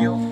you.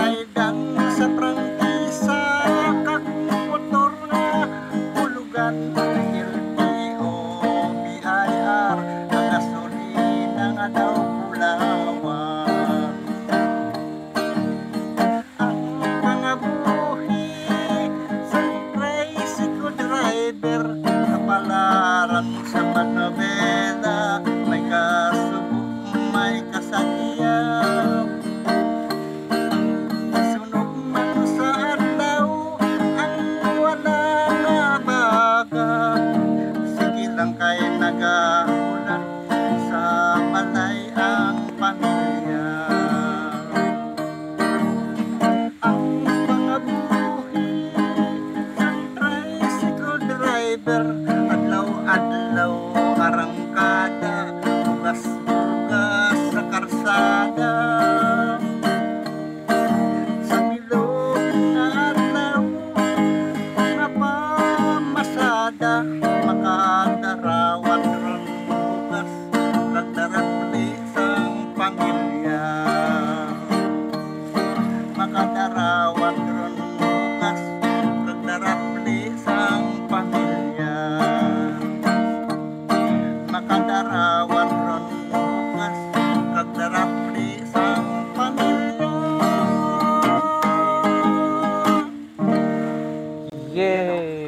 kaidan sa prangkisa kakmotor na bulugan better Yay!